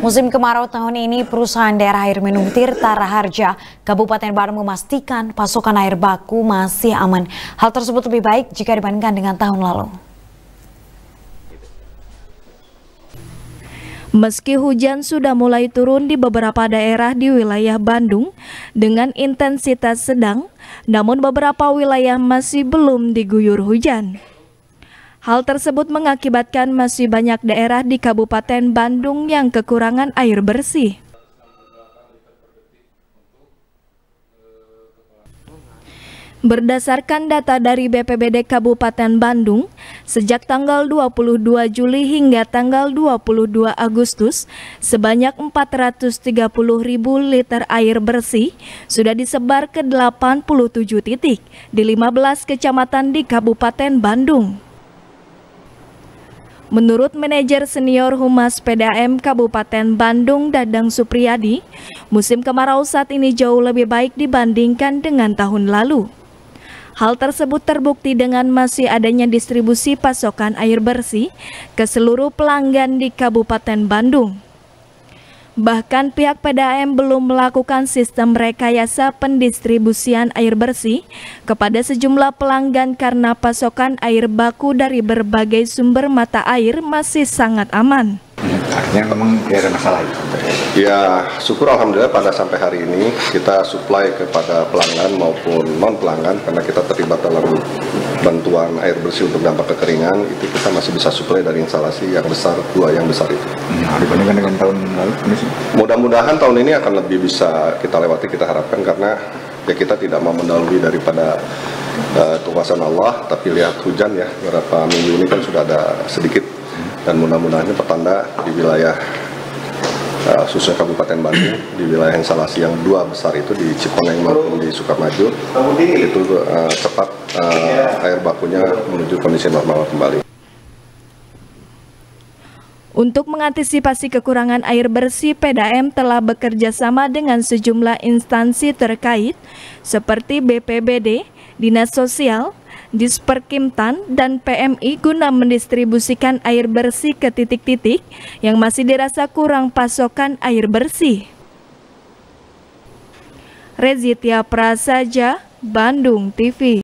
Musim kemarau tahun ini, perusahaan daerah air minum Tirta Raharja, Kabupaten Bandung memastikan pasokan air baku masih aman. Hal tersebut lebih baik jika dibandingkan dengan tahun lalu. Meski hujan sudah mulai turun di beberapa daerah di wilayah Bandung dengan intensitas sedang, namun beberapa wilayah masih belum diguyur hujan. Hal tersebut mengakibatkan masih banyak daerah di Kabupaten Bandung yang kekurangan air bersih. Berdasarkan data dari BPBD Kabupaten Bandung, sejak tanggal 22 Juli hingga tanggal 22 Agustus, sebanyak 430 ribu liter air bersih sudah disebar ke 87 titik di 15 kecamatan di Kabupaten Bandung. Menurut manajer senior Humas PDAM Kabupaten Bandung Dadang Supriyadi, musim kemarau saat ini jauh lebih baik dibandingkan dengan tahun lalu. Hal tersebut terbukti dengan masih adanya distribusi pasokan air bersih ke seluruh pelanggan di Kabupaten Bandung. Bahkan pihak PDAM belum melakukan sistem rekayasa pendistribusian air bersih kepada sejumlah pelanggan karena pasokan air baku dari berbagai sumber mata air masih sangat aman. Artinya memang tidak ada masalah itu. Ya, syukur alhamdulillah pada sampai hari ini kita supply kepada pelanggan maupun non pelanggan karena kita terlibat dalam bantuan air bersih untuk dampak kekeringan itu kita masih bisa supply dari instalasi yang besar dua yang besar itu. Nah, dibandingkan dengan tahun lalu, Mudah-mudahan tahun ini akan lebih bisa kita lewati kita harapkan karena ya kita tidak mau mendahului daripada uh, kekuasaan Allah, tapi lihat hujan ya beberapa minggu ini kan sudah ada sedikit dan mudah-mudahan ini pertanda di wilayah uh, khususnya Kabupaten Bandung di wilayah instalasi yang dua besar itu di Cikoneng maupun di Sukamaju itu uh, cepat uh, air bakunya menuju kondisi normal kembali. Untuk mengantisipasi kekurangan air bersih, PDAM telah bekerja sama dengan sejumlah instansi terkait seperti BPBD, Dinas Sosial, Disperkimtan, dan PMI guna mendistribusikan air bersih ke titik-titik yang masih dirasa kurang pasokan air bersih. Rezitia Prasaja, Bandung TV